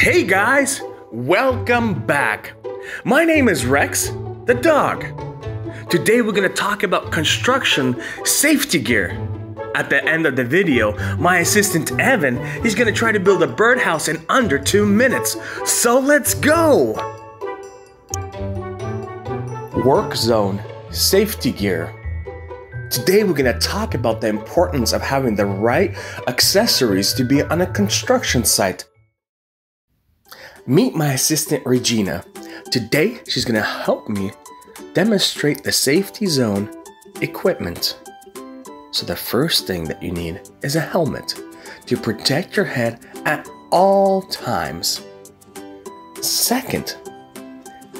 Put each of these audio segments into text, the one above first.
Hey guys, welcome back. My name is Rex, the dog. Today we're gonna talk about construction safety gear. At the end of the video, my assistant Evan is gonna try to build a birdhouse in under two minutes. So let's go! Work zone safety gear. Today we're gonna talk about the importance of having the right accessories to be on a construction site. Meet my assistant Regina. Today she's gonna help me demonstrate the safety zone equipment. So the first thing that you need is a helmet to protect your head at all times. Second,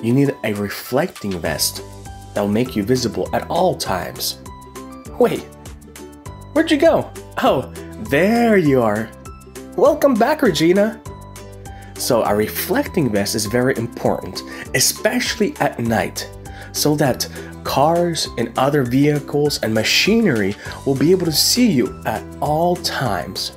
you need a reflecting vest that will make you visible at all times. Wait, where'd you go? Oh, there you are. Welcome back, Regina. So a reflecting vest is very important, especially at night, so that cars and other vehicles and machinery will be able to see you at all times.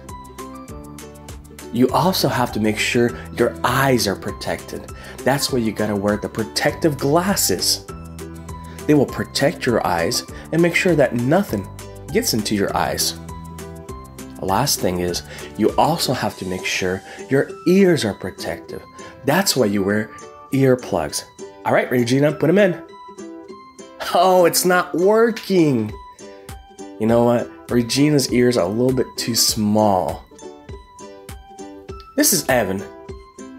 You also have to make sure your eyes are protected. That's why you gotta wear the protective glasses. They will protect your eyes and make sure that nothing gets into your eyes. Last thing is, you also have to make sure your ears are protective. That's why you wear earplugs. All right, Regina, put them in. Oh, it's not working. You know what? Regina's ears are a little bit too small. This is Evan.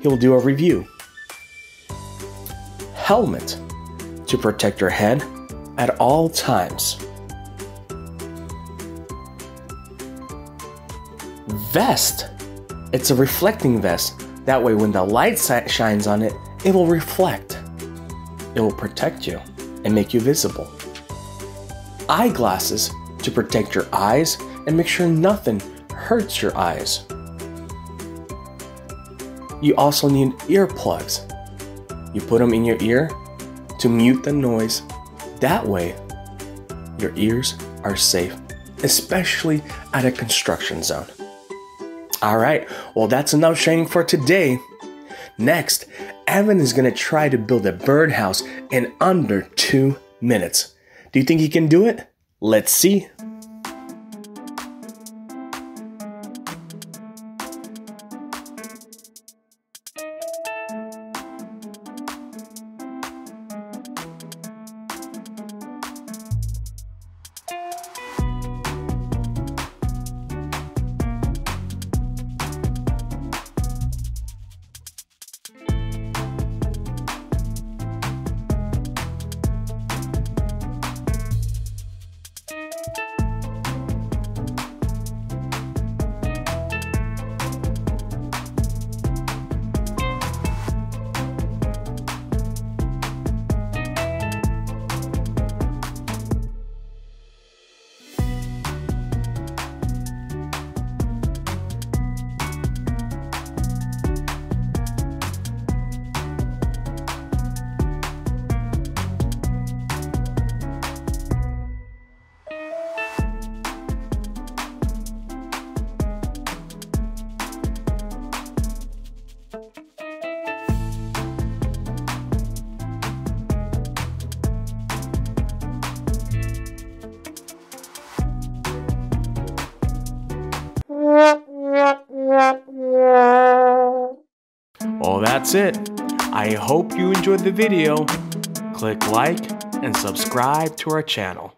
He will do a review. Helmet to protect your head at all times. Vest. It's a reflecting vest. That way, when the light shines on it, it will reflect. It will protect you and make you visible. Eyeglasses to protect your eyes and make sure nothing hurts your eyes. You also need earplugs. You put them in your ear to mute the noise. That way, your ears are safe, especially at a construction zone. All right, well, that's enough training for today. Next, Evan is going to try to build a birdhouse in under two minutes. Do you think he can do it? Let's see. That's it. I hope you enjoyed the video. Click like and subscribe to our channel.